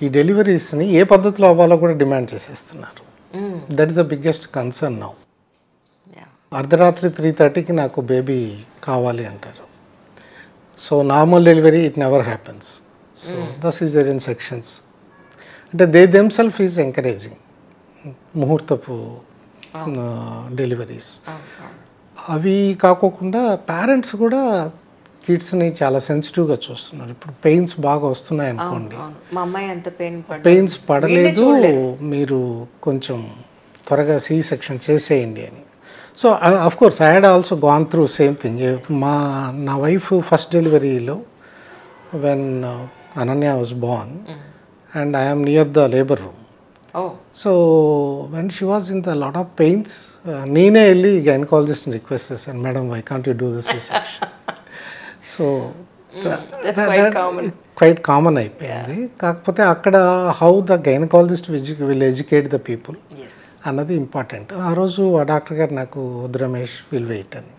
ఈ డెలివరీస్ని ఏ పద్ధతిలో అవ్వాలో కూడా డిమాండ్ చేసేస్తున్నారు. That is the biggest concern now. అర్ధరాత్రి త్రీ థర్టీకి నాకు బేబీ కావాలి అంటారు. So normal delivery it never happens so the cesarean sections అంటే they them self is encouraging ముహూర్తపు deliveries అవును, అవును. అవి కాకోకుండా పేరెంట్స్ కూడా కిడ్స్ని చాలా సెన్సిటివ్గా చూస్తున్నారు. ఇప్పుడు పెయిన్స్ బాగా వస్తున్నాయి అనుకోండి. మా అమ్మాయి అంత పెయిన్ పెయిన్స్ పడలేదు మీరు కొంచెం త్వరగా సి సెక్షన్ చేసేయండి అని. So of course I had also gone through same thing మా నా wife first డెలివరీలో when Ananya was born and I'm near the labour room so when she was in the lot of pains నేనే వెళ్ళి గైనకాలజిస్ట్ని request చేశాను. Madam why can't you do this section so. Quite common అయిపోయింది. కాకపోతే అక్కడ how the gynaecologist will educate the people అన్నది important ఆ రోజు ఆ డాక్టర్ గారు నాకు రమేష్ విల్ వెయిట్ అని.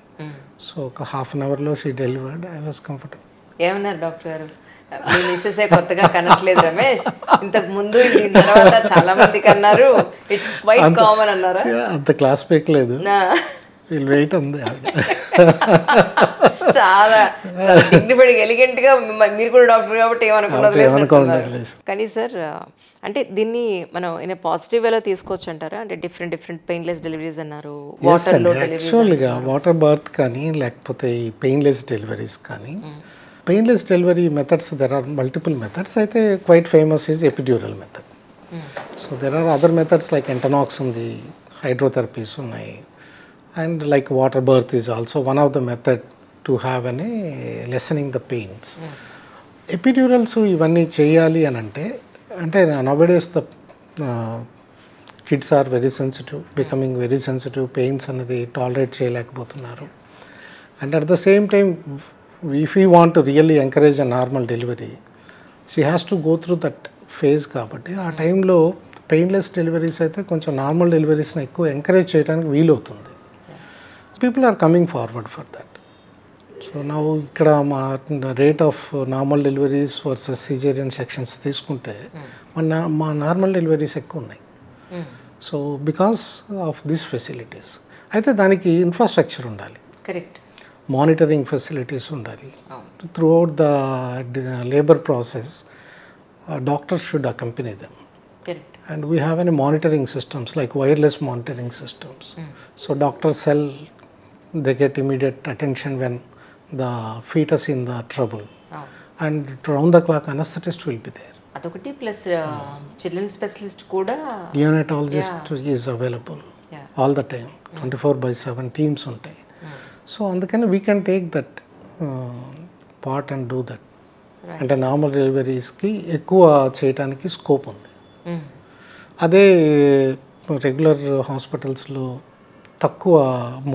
సో ఒక హాఫ్ అన్ అవర్లో she delivered I was comfortable ఏమన్నారు డాక్టర్ గారు? మీ మిస్సెస్ కొత్తగా కనట్లేదు రమేష్. ఇంతకు ముందు తర్వాత చాలా మందికి అన్నారు ఇట్స్ క్వైట్ కామన్ అన్నారా? అంత క్లాస్ పీకలేదు విల్ వెయిట్ ఆవిడ చాలా. డిగ్నిఫైడ్ ఎలిగెంట్గా మీరు కూడా డాక్టర్ కాబట్టి ఏమనుకున్నది. కానీ సార్ అంటే దీన్ని మనం ఇన్ పాజిటివ్ వేలో తీసుకోవచ్చు అంటారా అంటే డిఫరెంట్ డిఫరెంట్ పెయిన్లెస్ డెలివరీస్ అన్నారు. యాక్చువల్గా వాటర్ బర్త్ కానీ లేకపోతే ఈ పెయిన్లెస్ డెలివరీస్ కానీ painless delivery methods there are multiple methods అయితే quite famous is epidural method so there are other methods like Entonox ఉంది హైడ్రోథెరపీస్ ఉన్నాయి. And like water birth is also one of the method to have an lessening the pains epidurals ఇవన్నీ చేయాలి అని అంటే అంటే nowadays the kids are very sensitive becoming very sensitive pains అనేది tolerate చేయలేకపోతున్నారు. And at the same time if you want to really encourage a normal delivery she has to go through that phase కాబట్టి ఆ టైంలో painless deliveries అయితే కొంచెం normal డెలివరీస్ని ఎక్కువ encourage చేయడానికి వీలవుతుంది. People are coming forward for that so నా ఇక్కడ మా rate of normal deliveries versus cesarean sections తీసుకుంటే మన మా నార్మల్ డెలివరీస్ ఎక్కువ ఉన్నాయి. So because of this facilities అయితే దానికి ఇన్ఫ్రాస్ట్రక్చర్ ఉండాలి. కరెక్ట్ మానిటరింగ్ ఫెసిలిటీస్ ఉండాలి. Throughout the labour process doctors should accompany them and we have any monitoring systems like wireless monitoring systems. So doctors tell they get immediate attention when the fetus in the trouble and round the clock anesthetist will be there అదొకటి plus children specialist కూడా neonatologist is available Yeah. all the time 24 by 7 teams ఉంటాయి so అందుకని we can take that part and do that అంటే normal డెలివరీస్కి ఎక్కువ చేయడానికి scope ఉంది అదే రెగ్యులర్ హాస్పిటల్స్లో తక్కువ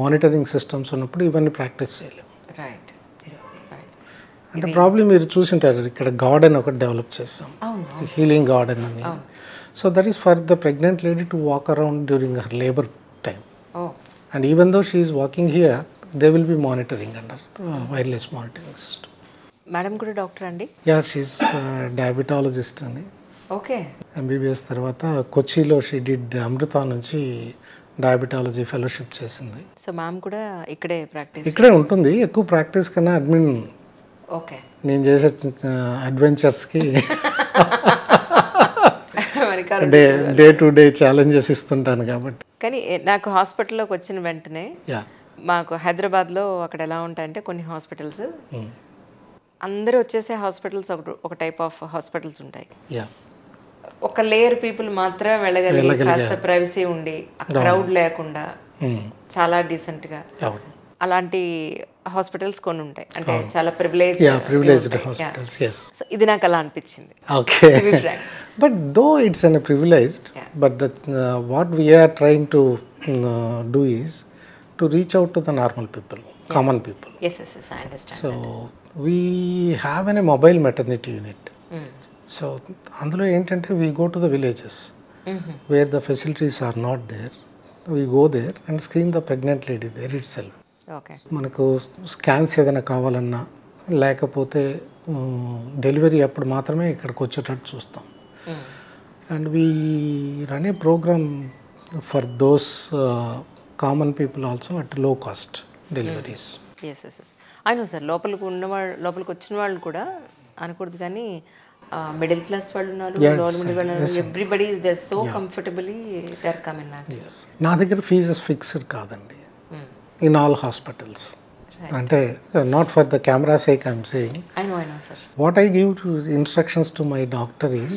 మానిటరింగ్ సిస్టమ్స్ ఉన్నప్పుడు ఇవన్నీ ప్రాక్టీస్ చేయలేము. రైట్ అంటే ప్రాబ్లం మీరు చూసింటారు ఇక్కడ గార్డెన్ ఒకటి డెవలప్ చేస్తాం హీలింగ్ గార్డెన్ అని. So that is for the pregnant lady to walk around during her labour time oh. And even though she is walking here they will be monitoring under wireless monitoring system madam కూడా doctor అండి? Yeah she's diabetologist అని. Okay MBBS తర్వాత కొచ్చిలో she did Amrita నుంచి diabetology fellowship చేసింది. So ma'am కూడా ఇక్కడే practice ఇక్కడే ఉంటుంది. ఎక్కువ ప్రాక్టీస్ కన్నా అడ్మిన్ ఓకే నేను చేసే అడ్వెంచర్స్కి. Day day to day challenges ఇస్తుంటాను కాబట్టి. కానీ నాకు హాస్పిటల్లోకి వచ్చిన వెంటనే మాకు హైదరాబాద్లో అక్కడ ఎలా ఉంటాయంటే కొన్ని హాస్పిటల్స్ అందరూ వచ్చేసే హాస్పిటల్స్ ఒక ఒక టైప్ ఆఫ్ హాస్పిటల్స్ ఉంటాయి. యా ఒక లేయర్ పీపుల్ మాత్రమే వెళ్ళగలిగి కాస్త ప్రైవసీ ఉండి క్రౌడ్ లేకుండా చాలా డీసెంట్గా. అలాంటి హాస్పిటల్స్ కొన్ని ఉంటాయి అంటే చాలా ప్రివిలేజ్ ప్రివిలేజ్ హాస్పిటల్స్ ఎస్ ఇది నాకు అలా అనిపించింది. Okay but though it's an privilege but the what we are trying to do is to reach out to the normal people common people yes yes yes I understand so we have an a mobile maternity unit so అందులో ఏంటంటే we go to the villages where the facilities are not there we go there and screen the pregnant lady there itself okay మనకు scans ఏదైనా కావాలన్నా లేకపోతే delivery అప్పుడు మాత్రమే ఇక్కడికి వచ్చేటట్టు చూస్తాం. And we run a programme for those common people also at low cost deliveries yes yes yes అయినా సార్ లోపలికి ఉన్నవాళ్ళు లోపలికి వచ్చిన వాళ్ళు కూడా అనకూడదు కానీ మిడిల్ క్లాస్ వాళ్ళు ఉన్నారు లోవర్ మిడిల్ వాళ్ళు everybody is so comfortably they are coming నాకు నా దగ్గర ఫీజెస్ ఫిక్స్డ్ కాదండి. ఇన్ ఆల్ హాస్పిటల్స్ అంటే not for the camera sake I'm saying I know I know sir what I give instructions to my doctor is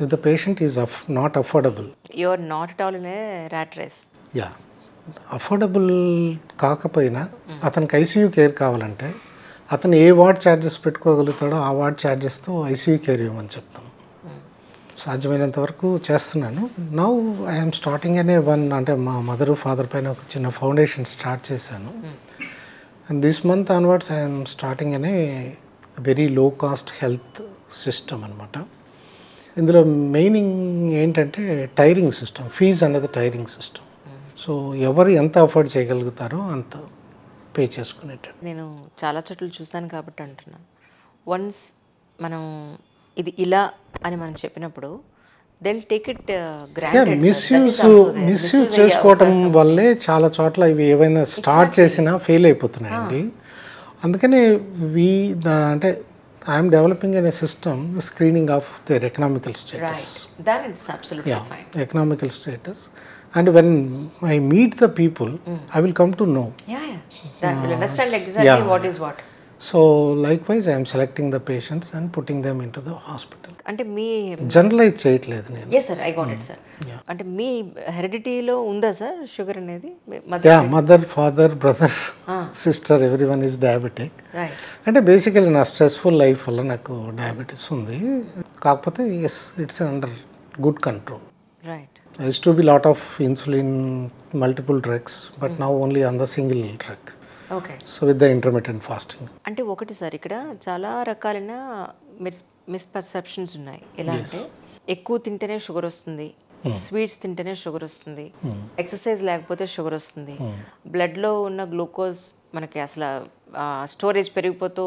if the patient is of not affordable you are not at all in a rat race yeah affordable కాకపోయినా అతనికి ICU care కావాలంటే అతను ఏ ward charges పెట్టుకోగలుగుతాడో ఆ ward ఛార్జెస్తో ICU care ఇవ్వమని చెప్తాం. సాధ్యమైనంత వరకు చేస్తున్నాను. నౌ ఐఎమ్ స్టార్టింగ్ అనే వన్ అంటే మా మదర్ ఫాదర్ పైన ఒక చిన్న ఫౌండేషన్ స్టార్ట్ చేశాను. And this month onwards I'm starting అనే very low cost health system అనమాట ఇందులో మెయినింగ్ ఏంటంటే టైరింగ్ సిస్టమ్ ఫీజ్ అన్నది టైరింగ్ సిస్టమ్ సో ఎవరు ఎంత అఫోర్డ్ చేయగలుగుతారో అంత పే చేసుకునేటట్టు. నేను చాలా చోట్ల చూశాను కాబట్టి అంటున్నాను వన్స్ మనం ఇది ఇలా అని మనం చెప్పినప్పుడు they'll take it granted misuse misuse చేసుకోవటం వల్లే చాలా చోట్ల ఇవి ఏవైనా స్టార్ట్ చేసినా ఫెయిల్ అయిపోతున్నాయండి. అందుకనే వీ అంటే ఐఎమ్ డెవలపింగ్ అనే system screening of their economical status right then it's absolutely fine economical status and when i meet the people i will come to know. Yeah yeah that will exactly what is what so likewise i am selecting the patients and putting them into the hospital. అంటే మీ generalise చేయట్లేదు నేను. Yes sir I got it sir అంటే మీ హెరిడిటీలో ఉందా sir sugar అనేది? Yeah mother father brother sister every one is diabetic అంటే బేసికలీ నా స్ట్రెస్ఫుల్ లైఫ్ వల్ల నాకు డయాబెటీస్ ఉంది. కాకపోతే yes it's under good control right I used to be lot of insulin, multiple drugs, but now only on the single drug. Okay So with the intermittent fasting. అంటే ఒకటి sir ఇక్కడ చాలా రకాలైన miss మిస్పర్సెప్షన్స్ ఉన్నాయి. ఎలా అంటే ఎక్కువ తింటేనే షుగర్ వస్తుంది స్వీట్స్ తింటేనే షుగర్ వస్తుంది ఎక్సర్సైజ్ లేకపోతే షుగర్ వస్తుంది. బ్లడ్లో ఉన్న గ్లూకోజ్ మనకి అసలు స్టోరేజ్ పెరిగిపోతూ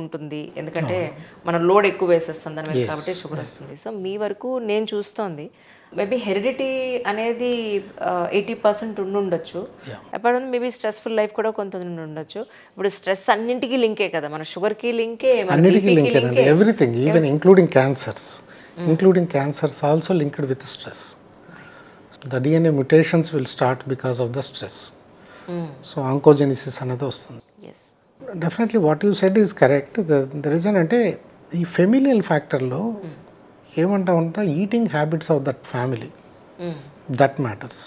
ఉంటుంది. ఎందుకంటే మనం లోడ్ ఎక్కువ వేసేస్తాం దాని మీద కాబట్టి షుగర్ వస్తుంది. సో మీ వరకు నేను చూస్తోంది. మేబీ హెరిడిటీ అనేది ఎయిటీ పర్సెంట్ ఉండి ఉండొచ్చు. అప్పుడు మేబీ స్ట్రెస్ఫుల్ లైఫ్ కూడా కొంత ఉండి ఉండొచ్చు. ఇప్పుడు స్ట్రెస్ అన్నింటికి లింకే కదా. మన షుగర్కి లింకే అన్నిటికీ link everything even including cancers including cancers also linked with stress the DNA mutations will start because of the stress so oncogenesis అనేది వస్తుంది. Yes definitely what you said is correct the reason అంటే ఈ familial ఫ్యాక్టర్లో ఏమంటా ఉంటా eating habits of that family that matters